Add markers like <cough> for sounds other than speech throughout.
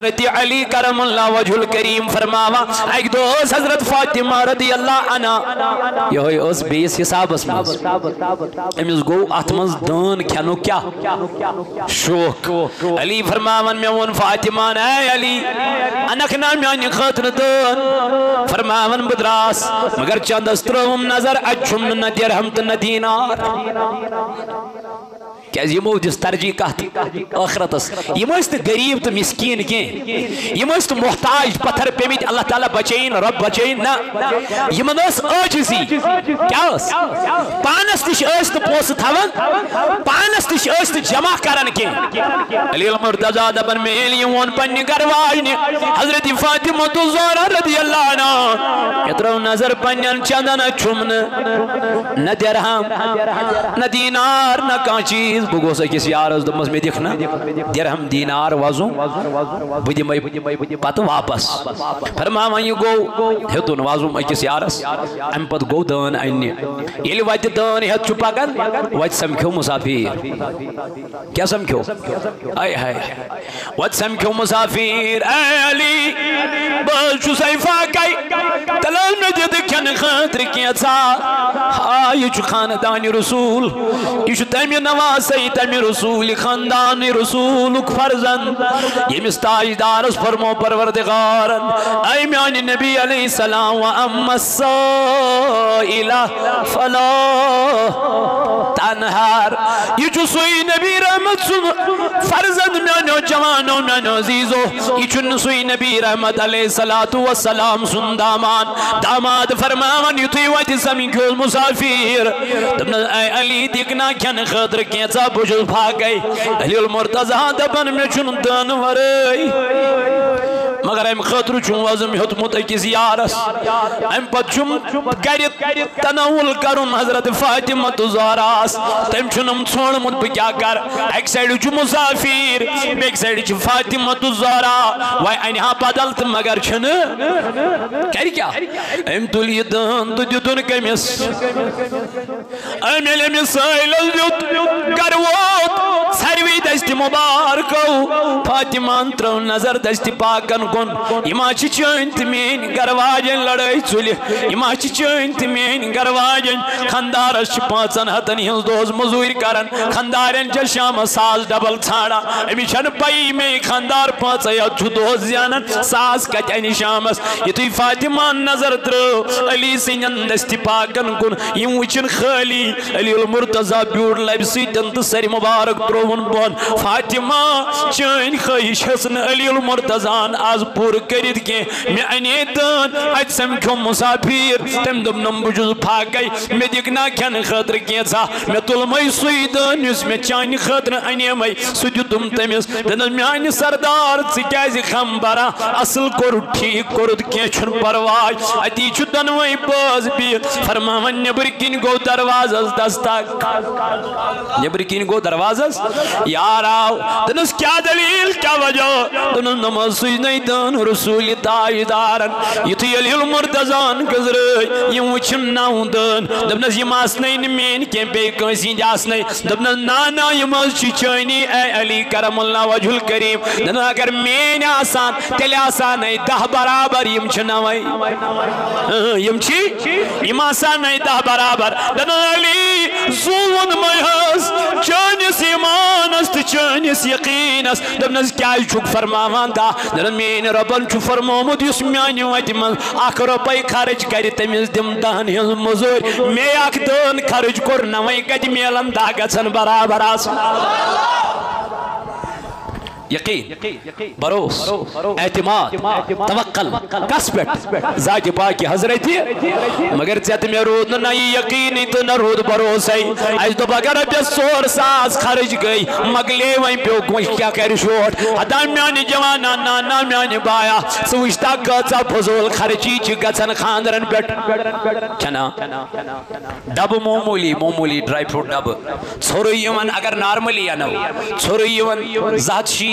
अली करमुल्ला वजुल करीम फरमावा, एक दो हज़रत फातिमा रदी अल्लाह अना यह उस बेस अमिस गो अत मज दान खेनो क्या? शोक। अली फरमावन, मे वोन फातिमा ए अली, अनख ना म्यान खतर दान। फरमावन, बदरास, मगर चंदस त्रोम नज़र, अछुम न दिरहम त न क्या यमो दिस तरजी कत यम गरीब तो मिसकीन कह तो मोहताज पत्थर पेमित अल्लाह ताला बचैन रब बचैन ना आजिजी क्या पानस तस पोस थवन पानस तस जमा करान कह हज़रत नज़र चंदन छुमन न दरहम न दीनार न चीज़ बह गोस अकिस यारस दोपस मे दिख ना दिरहम दीनार वज़ू बह दिम पत वापस फरमा वन गो हेतुन वजुम अकिस यारस अम पत गो दान अन्य ये वत दान हेत पकान वत समख्यो मुसाफिर क्या समख्यो आय हाय वत समख्यो मुसाफिर अली बस सैफा कई तलाल में दिद खन खातिर कैसा हाँ ये खानदान रसूल ये तमि नवास तमि रसूल खानदान रसूल फर्जन यमिस ताजदारस फरमो परवरदिगार ऐ म्यान नबी अलैहि सलाम व अम्मसाइला फला तनहार ये जो सोई नबी रहमत सुन फर्जन म्यानो जवानो म्यानो अजीजो ये चुन सोई नबी रहमत अलैहि सलातु व सलाम सुन दामान दामाद फरमावन युति वत समिक्यो मुसाफिर तमन अली दिखना खन खतर कैसा बुजुल भागई अली मुर्तजा दपन मे चुन दान वरई मगर अम खतर वजम हेतमुत अकिस यारस अम पम गर तनवुल कर हज़रत फातिमा जहरास तम छोड़मुत बह क्या कर अक साइड मुसाफिर बे साइड फातिमा जहरा वह अनहा बदल तो मगर कर क्या अम तुल यह दान तो दितुन कमिस अम अमिस कर वोत दस्त मुबारको फातिमान त्रो नज़र दस्त पाकन कुन यमा चन तो मेन गरवाजन लड़ाई चुल। यमा चन तो मेन गरवाजन। खंदारस पांचन हतन हज दोस मजूर कर खंदारन शाम सास डबल छाड़ा। अमिस पई मे खंदार पाँच हथ दोस जान सास कत अन शामस युत फातिमान नज़र त्रो अली सन दस्त पाकन कुन यम वचन खाली। अली मुर्तजा ब्यूट लब सतन तो सर मुबारक त्रोवन बोन। फातिमा, चन ख्वाहिश हसन अली मुर्तजान आज पूर कर मे अने दान अत समख्यो मुसाफिर, तम दोप बुजुल फाक, मे दिखना खन खतर कैसा मे तुल मई सुई दान मे चान खतर अने मई सह दुम तमिस। मान सरदार क्या खम बरा असल कोर ठीक कोर कह परवाय अती दनवे बाज बिह फरमान नबर किन गो दरवाजस दस्तक नबर किन गो दरवाजस? यार आव दनस क्या दलील, क्या वजह? दन नमज सुई नहीं दान रसूल ताजदारन युथी अली मुर्तजान गजर। यम वचन नाउ दान दबनस यम आसनै न मेन, के बे कंसी आसनै दबनस ना ना यम चनी ए अली करमुल्ला वजुल करीम। दन अगर मेन आसान, तेल आसान दह बराबर यम यम आसान दह बराबर। दन अली जुवन महस चनिस यकीनस दबनस क्या छुक फरमावान दा मेन रबन फरमोमुत म्यान वत मन अख रुपये खर्च कर तमिस दिम दहन हज मजूर मे अख दान खर्च कोर नवे कत मिलन दा गन बराबर आस यकीन भरोस एतमाद तवक्कल कस पे जात पाक हज़रत मगर ऐत मे रोद ना यकीन तो न रोद भरोस दोप अगर रपिस सोर सास खर्च गई मगले वह पे क्या कर शोट अदा म्यान जवाना नाना म्यान बाया सह वुचता कचा फजूल खर्ची गन खानदरन पे छना डब मोमूली मोमूली ड्राई फ्रूट डब छोर अगर नॉर्मली अनो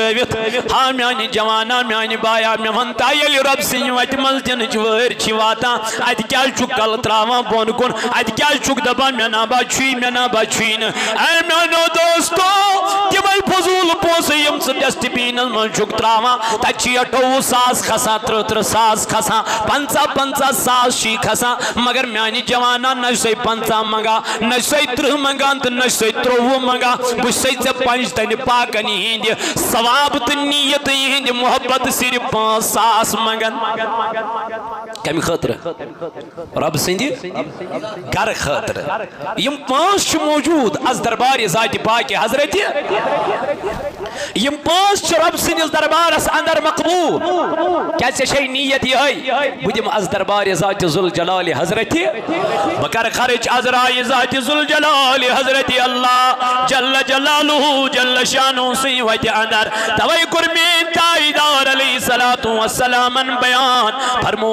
मन मानि जवाना मानि बाया मे वन ता ये रब दिन वर वातान अत क्या कल त्रावान बोन कुन अत क्या दपान मे ना बचुई मे ना बचुई नो दोस्तो तम फजूल पोस यम डस्टबिन मज त्रावान तत अठवु सास खसान त्रुह त्रुह सास खसान पंचा पंचा सास खसान मगर मानि जवाना न पंचा मंगा न त्रुह मंगान तो न त्रोवु मंगा बह पंच तन पाकन हंद सवाब तो नीयत हंद मोहब्बत सिर्फ़ पाँच सास मंगन। कम खतर रब सद गर खतर यम पाँच मौजूद अस दरबार जात पाक हज़रत यम पाँच रब सदिस दरबारस अंदर मकबूल क्या नीयत ये बह दिम अस दरबार जात जुल जलाल हज़रत बह कर खर्च अजराय जात जुल जलाल हज़रत अल्लाह जल जलालू जल शानू सी वत अंदर तवई कुरमीन ताईदार अलैहि सलातु वसलामन बयान फरमो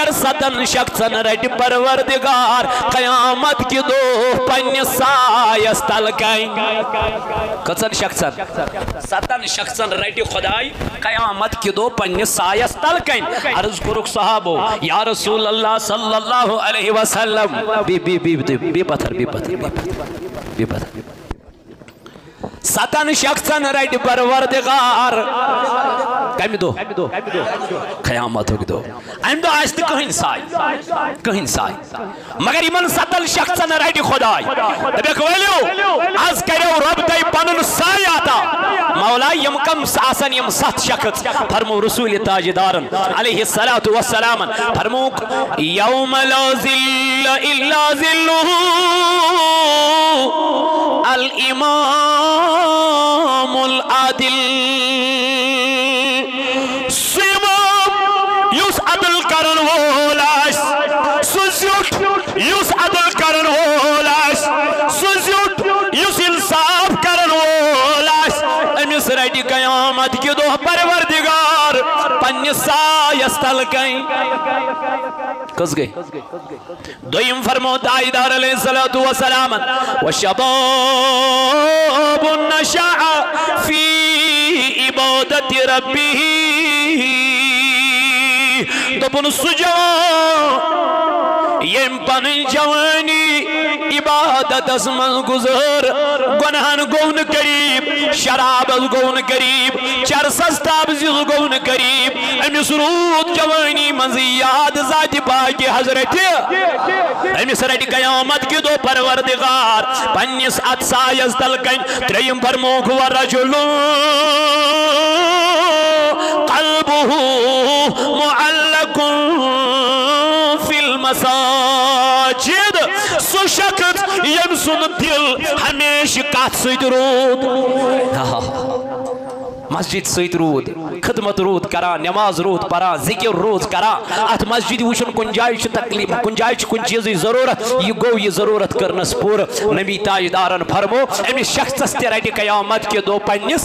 मगर सतन शख्सन रट परवरदिगार, कयामत के दो पन्ने सायस तल कचन शख्सन सतन शख्सन रट खुदाई, कयामत के दो पन्ने सायस तल अर्ज़ कुरुक सहाबो, या रसूल अल्लाह सल्लल्लाहु अलैहि वसल्लम। बी बी बी बी पत्थर बी पत्थर बी पत्थर। सतन शख्सन रट परवरदिगार कम दो खयामत दो अम आज साय कहीं साय मगर इन सतन शख्सन रट खुदाय वलियो आज करो रब तय पन साय आता मौला यम कम आसन यम सत शख्स फरमो रसूल ताजदारन अलैहि सलातु वस्सलाम फरमो यौम अल इमामुल आदिल युस अदल करन वोल सु जुट युस अदल करन वोल सु जुट युस इंसाफ करन वोल अमिस रटि कयामत कि दो परवरदिगार पन्ने सायस तल कई कस गई दोयम फरमो दाईदार अलैहिस्सलातु वसलाम व शबाबुन नशा फ़ी इबादति रब्बिही दोपन सुजो, यम पन जवानी, इबादत मन गुजर गुनहन गौन करीब शराब गौन करीब चरसस ताबज गौन करीब अमिस रूद जवानी मज याद जात पाक हज़रत अमिस रट कयामत कि दो परवरदिगार पन्निस अत सायस तल कन त्रयम फरमोख व रजुलु कल्बुहु मुअल्लकुन फिल मसाजिद सो शख्स यम सुन दिल हमेशा कत सूद <laughs> मस्जिद सत रूद, खदमत रूद करा, नमाज़ रूद परान ज़िक्र रूद करा। अत मस्जिद वुचन कुन जाय तकलीफ़ कुन चीज़ ज़रूरत यह गो यह ज़रूरत करनस पूर। नबी ताजदारन फरमो अमिस शख्स ते रटि कयामत के दो पन्निस।